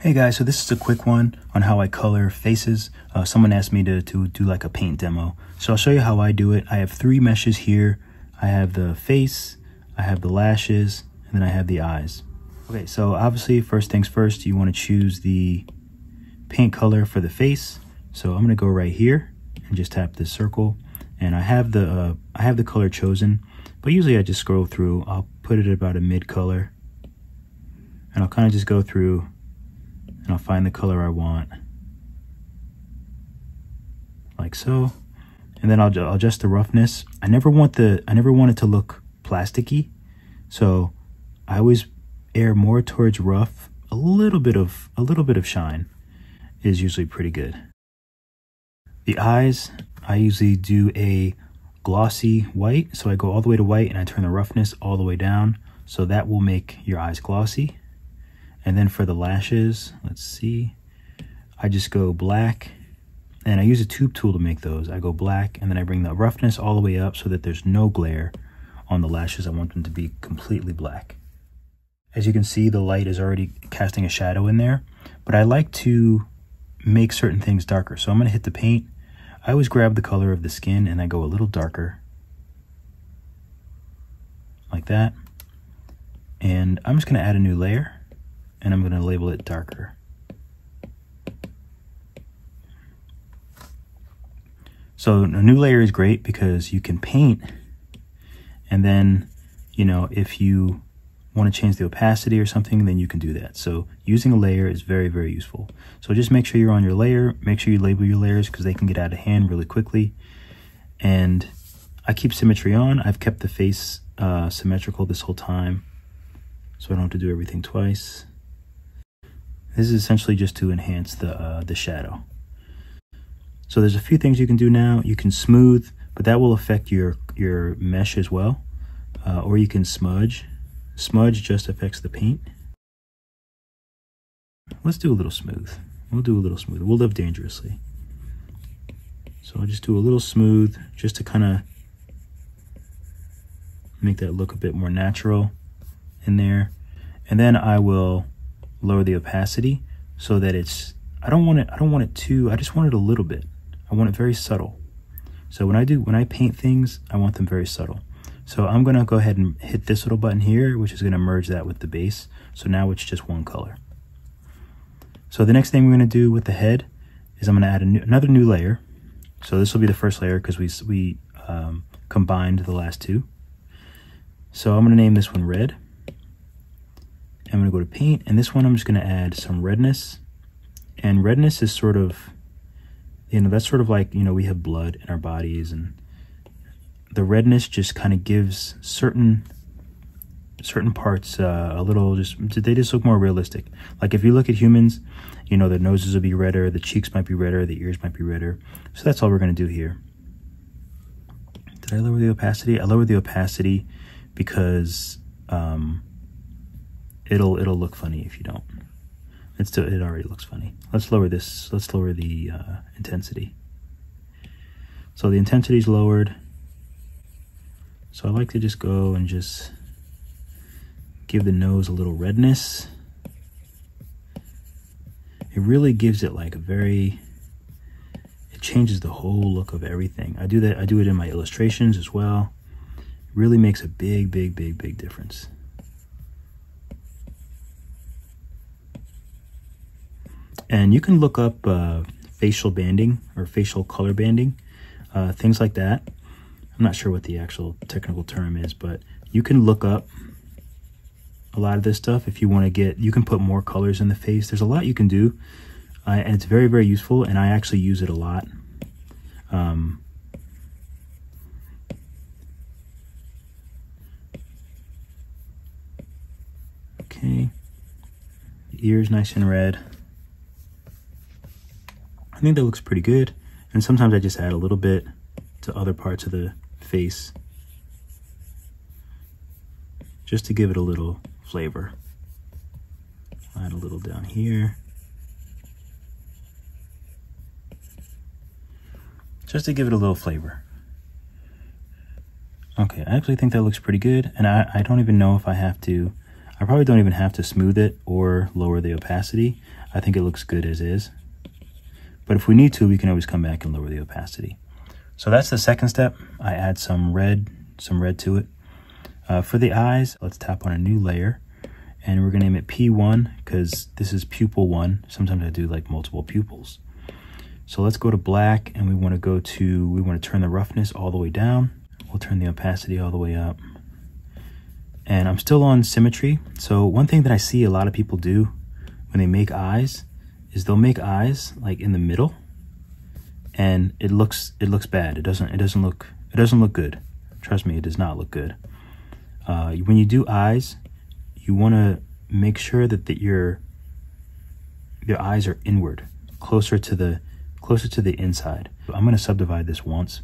Hey guys, so this is a quick one on how I color faces. Uh, someone asked me to, to do like a paint demo. So I'll show you how I do it. I have three meshes here. I have the face, I have the lashes, and then I have the eyes. Okay, so obviously first things first, you want to choose the paint color for the face. So I'm going to go right here and just tap this circle. And I have the uh, I have the color chosen, but usually I just scroll through. I'll put it at about a mid color. And I'll kind of just go through and I'll find the color I want. Like so. And then I'll, I'll adjust the roughness. I never want the I never want it to look plasticky. So I always err more towards rough. A little bit of a little bit of shine is usually pretty good. The eyes I usually do a glossy white. So I go all the way to white and I turn the roughness all the way down. So that will make your eyes glossy and then for the lashes, let's see, I just go black and I use a tube tool to make those. I go black and then I bring the roughness all the way up so that there's no glare on the lashes. I want them to be completely black. As you can see, the light is already casting a shadow in there, but I like to make certain things darker. So I'm gonna hit the paint. I always grab the color of the skin and I go a little darker like that. And I'm just gonna add a new layer and I'm going to label it darker. So a new layer is great because you can paint and then, you know, if you want to change the opacity or something, then you can do that. So using a layer is very, very useful. So just make sure you're on your layer. Make sure you label your layers because they can get out of hand really quickly. And I keep symmetry on. I've kept the face uh, symmetrical this whole time. So I don't have to do everything twice. This is essentially just to enhance the, uh, the shadow. So there's a few things you can do now. You can smooth, but that will affect your, your mesh as well. Uh, or you can smudge. Smudge just affects the paint. Let's do a little smooth. We'll do a little smooth. We'll live dangerously. So I'll just do a little smooth just to kind of make that look a bit more natural in there. And then I will lower the opacity so that it's I don't want it I don't want it too I just want it a little bit. I want it very subtle. So when I do when I paint things, I want them very subtle. So I'm gonna go ahead and hit this little button here, which is gonna merge that with the base. So now it's just one color. So the next thing we're gonna do with the head is I'm gonna add new, another new layer. So this will be the first layer because we, we um, combined the last two. So I'm gonna name this one red. I'm to go to paint and this one I'm just going to add some redness. And redness is sort of you know that's sort of like you know we have blood in our bodies and the redness just kind of gives certain certain parts uh, a little just they just look more realistic. Like if you look at humans you know the noses will be redder the cheeks might be redder the ears might be redder. So that's all we're going to do here. Did I lower the opacity? I lowered the opacity because um, it'll it'll look funny if you don't. It's still, it already looks funny. Let's lower this. Let's lower the uh, intensity. So the intensity is lowered. So I like to just go and just give the nose a little redness. It really gives it like a very, it changes the whole look of everything. I do that, I do it in my illustrations as well. It really makes a big, big, big, big difference. And you can look up uh, facial banding or facial color banding, uh, things like that. I'm not sure what the actual technical term is, but you can look up a lot of this stuff if you want to get, you can put more colors in the face. There's a lot you can do, uh, and it's very, very useful, and I actually use it a lot. Um, okay, the ears nice and red. I think that looks pretty good. And sometimes I just add a little bit to other parts of the face just to give it a little flavor. Add a little down here. Just to give it a little flavor. Okay, I actually think that looks pretty good. And I, I don't even know if I have to, I probably don't even have to smooth it or lower the opacity. I think it looks good as is. But if we need to, we can always come back and lower the opacity. So that's the second step. I add some red, some red to it. Uh, for the eyes, let's tap on a new layer and we're gonna name it P1 because this is pupil one. Sometimes I do like multiple pupils. So let's go to black and we wanna go to, we wanna turn the roughness all the way down. We'll turn the opacity all the way up. And I'm still on symmetry. So one thing that I see a lot of people do when they make eyes is they'll make eyes like in the middle and it looks it looks bad. It doesn't it doesn't look it doesn't look good. Trust me, it does not look good. Uh, when you do eyes, you want to make sure that, that your your eyes are inward, closer to the closer to the inside. I'm going to subdivide this once,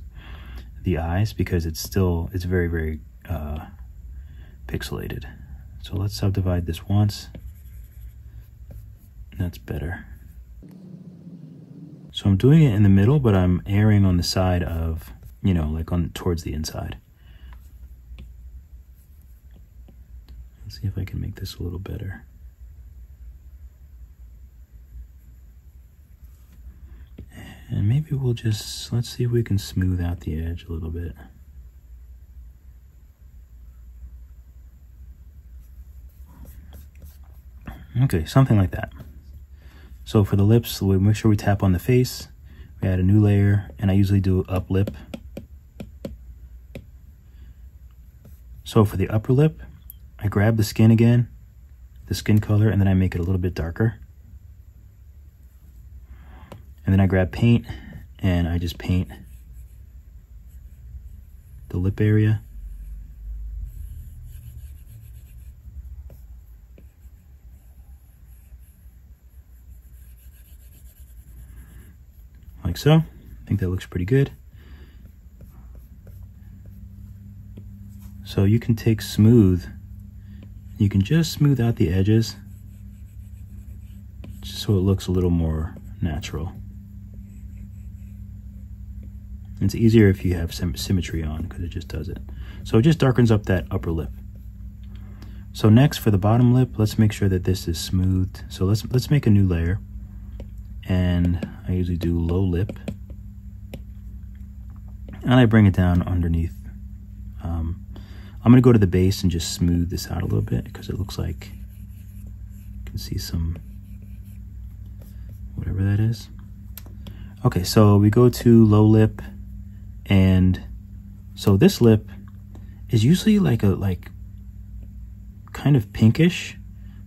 the eyes, because it's still it's very very uh, pixelated. So let's subdivide this once. That's better. So I'm doing it in the middle, but I'm airing on the side of, you know, like on towards the inside. Let's see if I can make this a little better. And maybe we'll just, let's see if we can smooth out the edge a little bit. Okay, something like that. So for the lips, we make sure we tap on the face. We add a new layer, and I usually do up lip. So for the upper lip, I grab the skin again, the skin color, and then I make it a little bit darker. And then I grab paint, and I just paint the lip area. Like so. I think that looks pretty good. So you can take smooth, you can just smooth out the edges just so it looks a little more natural. It's easier if you have symmetry on because it just does it. So it just darkens up that upper lip. So next for the bottom lip, let's make sure that this is smoothed. So let's let's make a new layer and I usually do low lip and I bring it down underneath. Um, I'm going to go to the base and just smooth this out a little bit because it looks like you can see some whatever that is. Okay, so we go to low lip and so this lip is usually like a like kind of pinkish.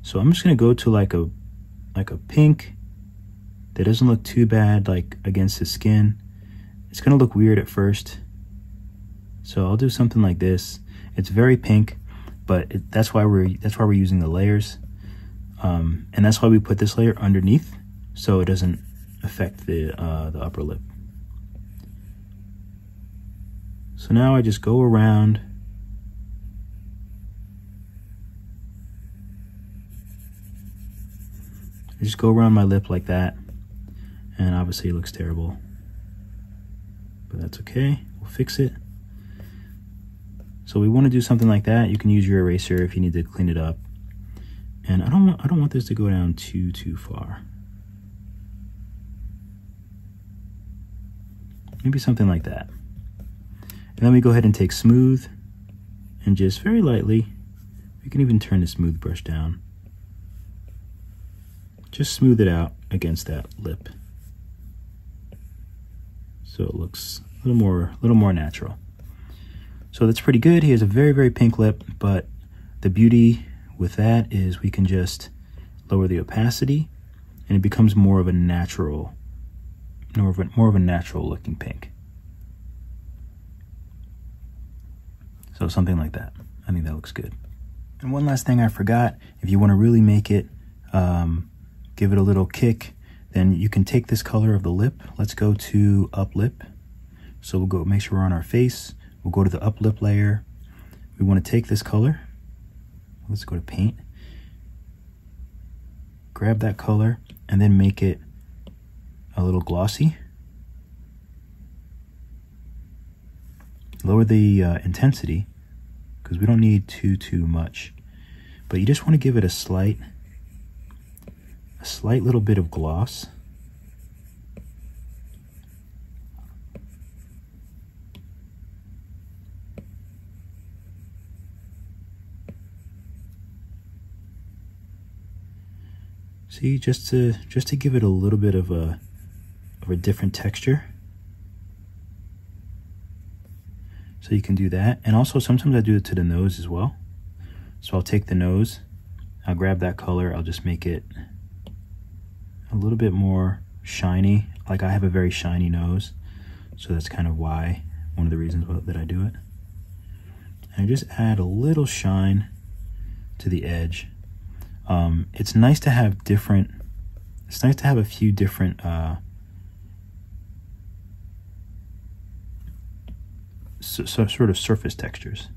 So I'm just going to go to like a like a pink that doesn't look too bad like against the skin. It's gonna look weird at first. So I'll do something like this. It's very pink, but it, that's why we're that's why we're using the layers. Um, and that's why we put this layer underneath so it doesn't affect the uh, the upper lip. So now I just go around I just go around my lip like that and obviously it looks terrible. But that's okay. We'll fix it. So we want to do something like that. You can use your eraser if you need to clean it up. And I don't want I don't want this to go down too too far. Maybe something like that. And then we go ahead and take smooth and just very lightly we can even turn the smooth brush down. Just smooth it out against that lip so it looks a little more a little more natural. So that's pretty good. He has a very very pink lip but the beauty with that is we can just lower the opacity and it becomes more of a natural more of a, more of a natural looking pink. So something like that. I think that looks good. And one last thing I forgot if you want to really make it um, give it a little kick then you can take this color of the lip. Let's go to up lip. So we'll go make sure we're on our face. We'll go to the up lip layer. We want to take this color. Let's go to paint. Grab that color and then make it a little glossy. Lower the uh, intensity because we don't need too, too much. but you just want to give it a slight, a slight little bit of gloss. See, just to just to give it a little bit of a of a different texture. So you can do that. And also sometimes I do it to the nose as well. So I'll take the nose, I'll grab that color, I'll just make it a little bit more shiny. Like I have a very shiny nose. So that's kind of why, one of the reasons that I do it. And I just add a little shine to the edge. Um, it's nice to have different, it's nice to have a few different uh, so, so sort of surface textures.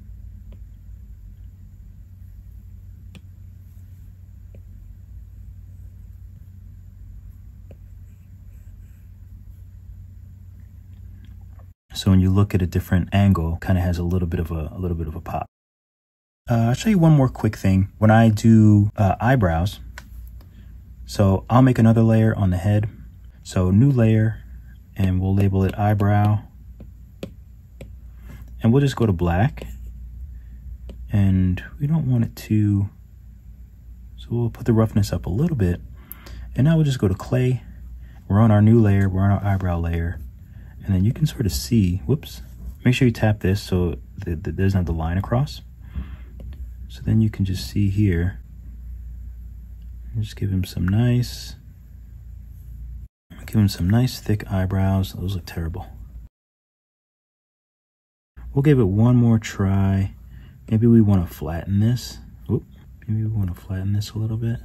So when you look at a different angle, kind of has a little bit of a, a little bit of a pop. Uh, I'll show you one more quick thing. When I do uh, eyebrows, so I'll make another layer on the head. So new layer, and we'll label it eyebrow and we'll just go to black and we don't want it to so we'll put the roughness up a little bit and now we'll just go to clay we're on our new layer we're on our eyebrow layer and then you can sort of see whoops make sure you tap this so that the, there's not the line across so then you can just see here just give him some nice give him some nice thick eyebrows those look terrible We'll give it one more try. Maybe we want to flatten this. Oop, maybe we want to flatten this a little bit.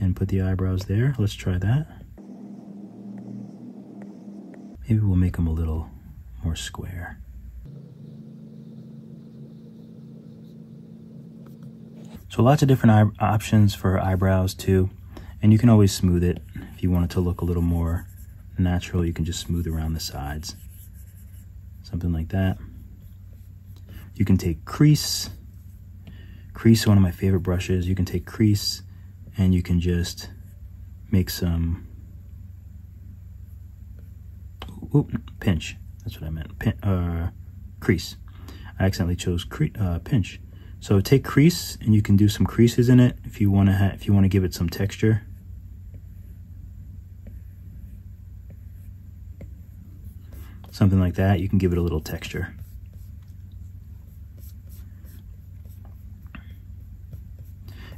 And put the eyebrows there. Let's try that. Maybe we'll make them a little more square. So lots of different options for eyebrows too. And you can always smooth it. If you want it to look a little more natural, you can just smooth around the sides something like that. You can take crease. Crease one of my favorite brushes. You can take crease and you can just make some oop, pinch. That's what I meant. Pin, uh, crease. I accidentally chose cre uh, pinch. So take crease and you can do some creases in it if you want to if you want to give it some texture. something like that, you can give it a little texture.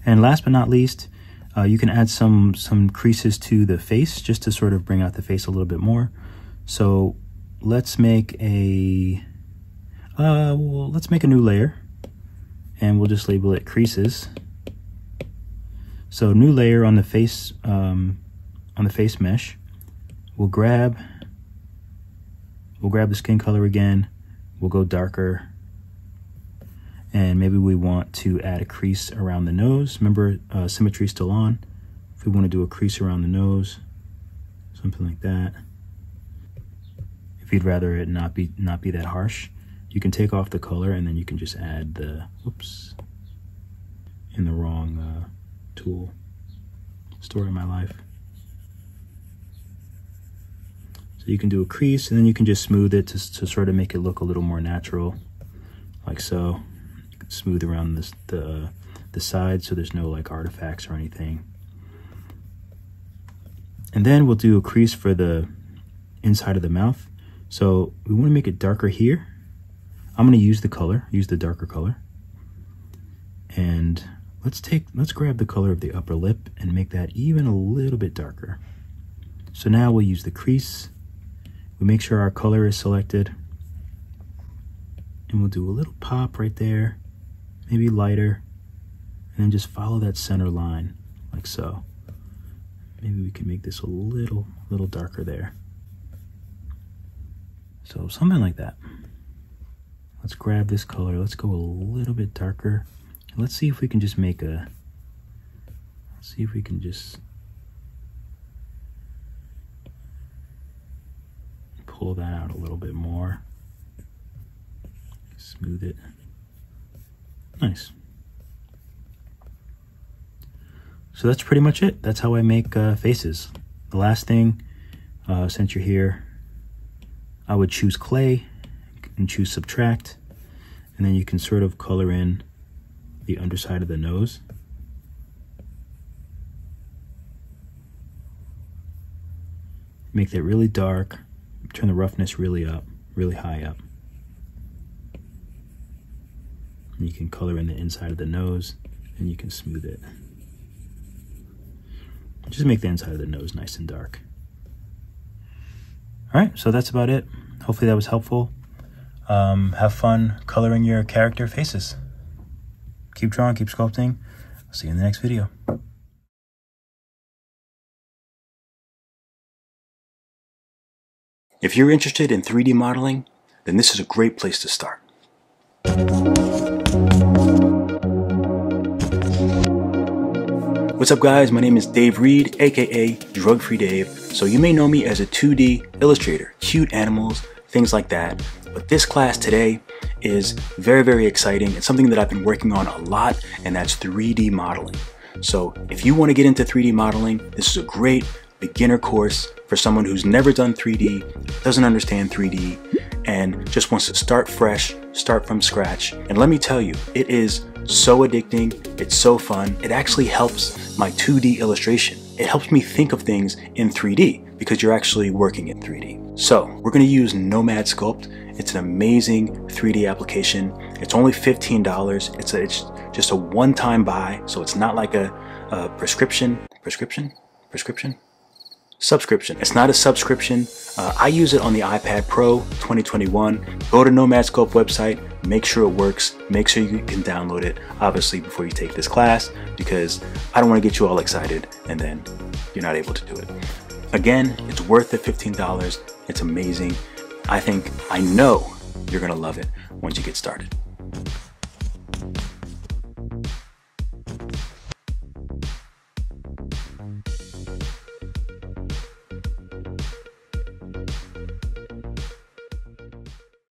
And last but not least, uh, you can add some, some creases to the face just to sort of bring out the face a little bit more. So let's make a, uh, well, let's make a new layer and we'll just label it creases. So new layer on the face, um, on the face mesh. We'll grab We'll grab the skin color again. We'll go darker. And maybe we want to add a crease around the nose. Remember, uh, symmetry is still on. If we want to do a crease around the nose, something like that. You'd rather it not be not be that harsh, you can take off the color and then you can just add the, whoops, in the wrong uh, tool. Story of my life. So you can do a crease and then you can just smooth it to, to sort of make it look a little more natural, like so. smooth around this, the, the side so there's no like artifacts or anything. And then we'll do a crease for the inside of the mouth. So we want to make it darker here. I'm going to use the color, use the darker color. And let's take, let's grab the color of the upper lip and make that even a little bit darker. So now we'll use the crease we make sure our color is selected. And we'll do a little pop right there, maybe lighter, and then just follow that center line like so. Maybe we can make this a little, little darker there. So something like that. Let's grab this color. Let's go a little bit darker. Let's see if we can just make a, see if we can just pull that out a little bit more. Smooth it. Nice. so that's pretty much it. That's how I make uh, faces. The last thing, uh, since you're here, I would choose clay and choose subtract. And then you can sort of color in the underside of the nose. Make that really dark. Turn the roughness really up, really high up. And you can color in the inside of the nose and you can smooth it. Just make the inside of the nose nice and dark. All right, so that's about it. Hopefully that was helpful. Um, have fun coloring your character faces. Keep drawing, keep sculpting. I'll see you in the next video. If you're interested in 3D modeling, then this is a great place to start. What's up guys, my name is Dave Reed, aka Drug Free Dave. So you may know me as a 2D illustrator, cute animals, things like that. But this class today is very, very exciting. It's something that I've been working on a lot, and that's 3D modeling. So if you want to get into 3D modeling, this is a great beginner course for someone who's never done 3D, doesn't understand 3D, and just wants to start fresh, start from scratch. And let me tell you, it is so addicting, it's so fun. It actually helps my 2D illustration. It helps me think of things in 3D because you're actually working in 3D. So we're gonna use Nomad Sculpt. It's an amazing 3D application. It's only $15. It's, a, it's just a one-time buy, so it's not like a, a prescription, prescription, prescription, subscription. It's not a subscription. Uh, I use it on the iPad Pro 2021. Go to Nomad Sculpt website, make sure it works, make sure you can download it, obviously before you take this class, because I don't want to get you all excited and then you're not able to do it. Again, it's worth the $15. It's amazing. I think, I know you're going to love it once you get started.